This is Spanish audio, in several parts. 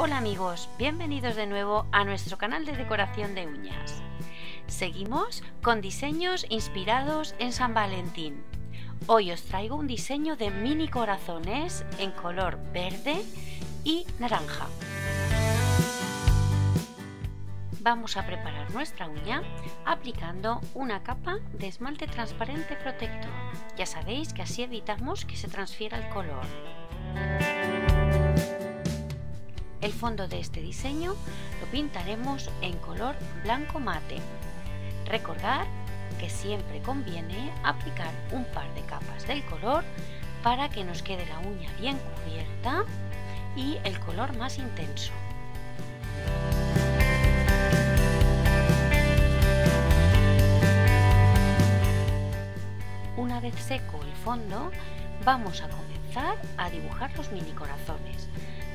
Hola amigos, bienvenidos de nuevo a nuestro canal de decoración de uñas. Seguimos con diseños inspirados en San Valentín. Hoy os traigo un diseño de mini corazones en color verde y naranja. Vamos a preparar nuestra uña aplicando una capa de esmalte transparente protector. Ya sabéis que así evitamos que se transfiera el color. El fondo de este diseño lo pintaremos en color blanco mate. Recordad que siempre conviene aplicar un par de capas del color para que nos quede la uña bien cubierta y el color más intenso. Una vez seco el fondo, vamos a comenzar a dibujar los mini corazones.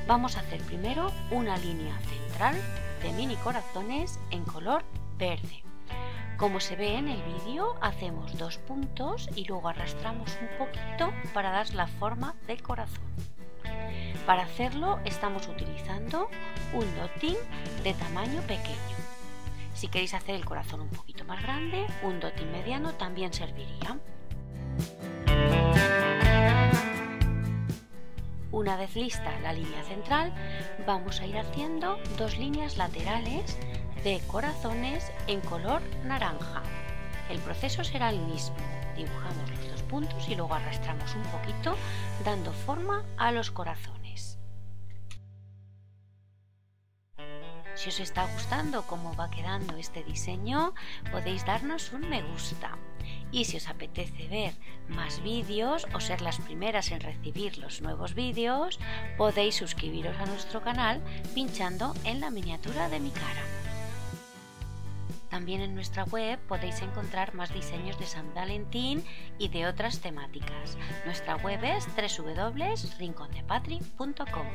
Vamos a hacer primero una línea central de mini corazones en color verde. Como se ve en el vídeo, hacemos dos puntos y luego arrastramos un poquito para dar la forma del corazón. Para hacerlo estamos utilizando un dotting de tamaño pequeño. Si queréis hacer el corazón un poquito más grande, un dotting mediano también serviría. Una vez lista la línea central, vamos a ir haciendo dos líneas laterales de corazones en color naranja. El proceso será el mismo. Dibujamos los dos puntos y luego arrastramos un poquito dando forma a los corazones. Si os está gustando cómo va quedando este diseño, podéis darnos un me gusta. Y si os apetece ver más vídeos o ser las primeras en recibir los nuevos vídeos, podéis suscribiros a nuestro canal pinchando en la miniatura de mi cara. También en nuestra web podéis encontrar más diseños de San Valentín y de otras temáticas. Nuestra web es www.rincondepatri.com.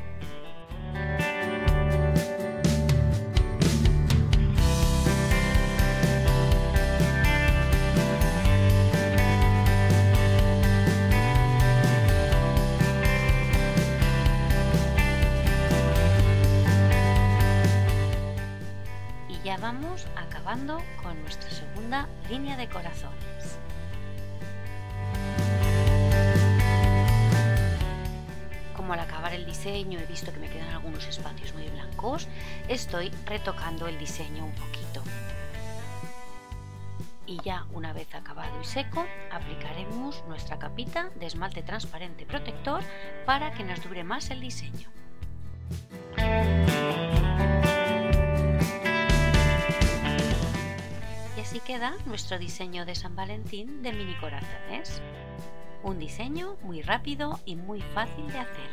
ya vamos acabando con nuestra segunda línea de corazones. Como al acabar el diseño he visto que me quedan algunos espacios muy blancos, estoy retocando el diseño un poquito. Y ya una vez acabado y seco, aplicaremos nuestra capita de esmalte transparente protector para que nos dure más el diseño. Nuestro diseño de San Valentín de mini corazones. Un diseño muy rápido y muy fácil de hacer.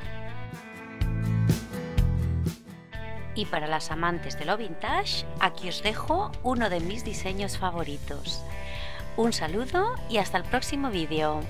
Y para las amantes de lo vintage, aquí os dejo uno de mis diseños favoritos. Un saludo y hasta el próximo vídeo.